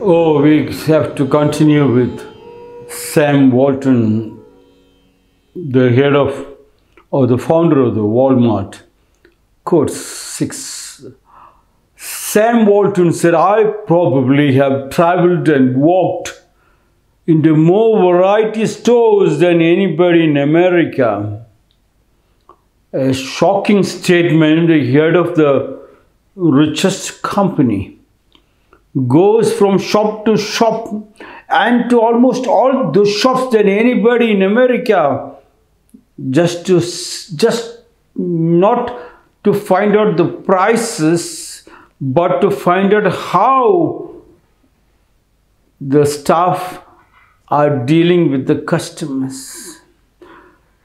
Oh, we have to continue with Sam Walton, the head of or the founder of the Walmart. Quote 6. Sam Walton said, I probably have traveled and walked into more variety stores than anybody in America. A shocking statement, the head of the richest company goes from shop to shop and to almost all the shops than anybody in America just to just not to find out the prices but to find out how the staff are dealing with the customers.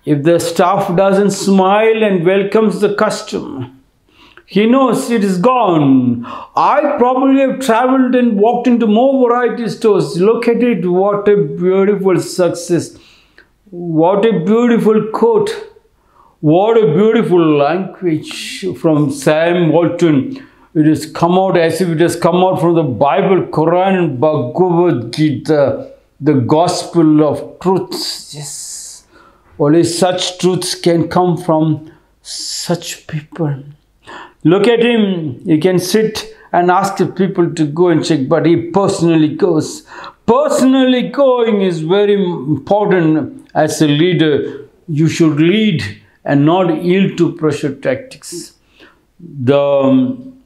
If the staff doesn't smile and welcomes the customer he knows it is gone. I probably have traveled and walked into more variety stores. Look at it. What a beautiful success. What a beautiful quote. What a beautiful language from Sam Walton. It has come out as if it has come out from the Bible, Quran, Bhagavad Gita, the gospel of truths. Yes. Only such truths can come from such people. Look at him. He can sit and ask people to go and check, but he personally goes. Personally going is very important as a leader. You should lead and not yield to pressure tactics. The um,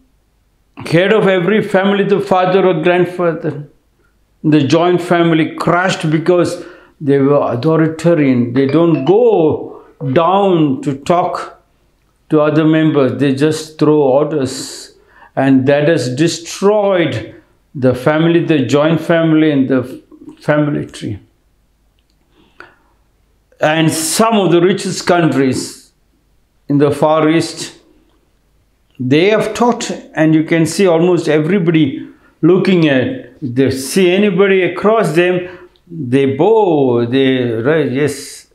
head of every family, the father or grandfather, the joint family crashed because they were authoritarian. They don't go down to talk to other members. They just throw orders. And that has destroyed the family, the joint family, and the family tree. And some of the richest countries in the Far East, they have taught, and you can see almost everybody looking at, they see anybody across them, they bow, they, right, yes,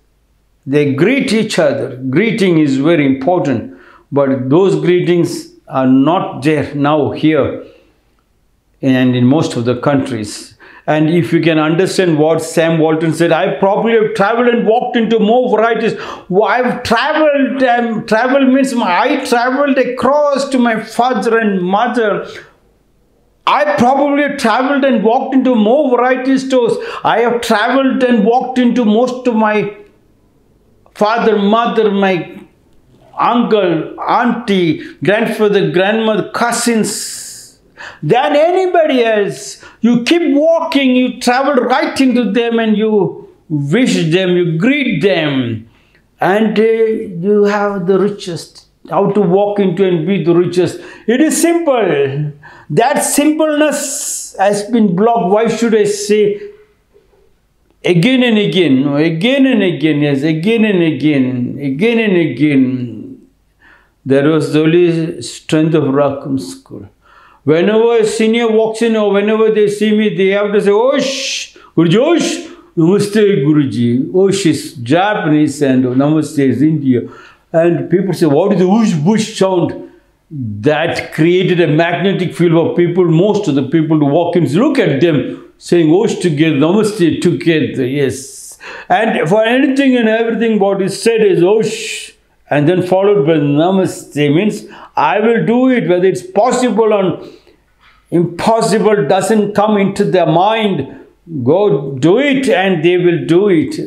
they greet each other. Greeting is very important, but those greetings are not there now here and in most of the countries. And if you can understand what Sam Walton said, I probably have traveled and walked into more varieties. I've traveled, um, travel means I traveled across to my father and mother. I probably traveled and walked into more variety stores. I have traveled and walked into most of my father, mother, my uncle, auntie, grandfather, grandmother, cousins than anybody else. You keep walking, you travel right into them and you wish them, you greet them. And uh, you have the richest. How to walk into and be the richest. It is simple. That simpleness has been blocked. Why should I say again and again, again and again, yes, again and again, again and again. There was the only strength of Rakum School. Whenever a senior walks in or whenever they see me, they have to say, Osh, Guruji, Osh, Namaste Guruji. Osh is Japanese and Namaste is India. And people say, what is the whoosh bush sound? That created a magnetic field for people, most of the people to walk in. Look at them saying Osh together, Namaste together, yes. And for anything and everything what is said is oh, Osh and then followed by Namaste means I will do it whether it's possible or impossible doesn't come into their mind. Go do it and they will do it.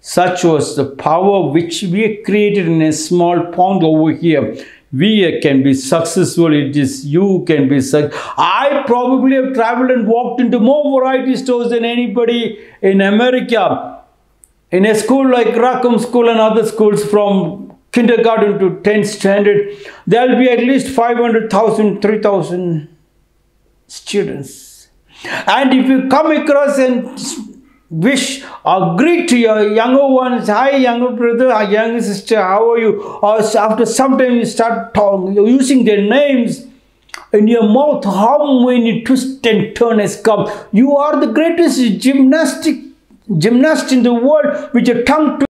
Such was the power which we created in a small pond over here we can be successful. It is you can be such i probably have traveled and walked into more variety stores than anybody in america. In a school like rakum school and other schools from kindergarten to 10th standard there will be at least 500000 3000 students. And if you come across and wish or greet to your younger ones. Hi younger brother. Or younger sister. How are you? Or after some time you start talking using their names. In your mouth how many twists and turns has come. You are the greatest gymnastic gymnast in the world with your tongue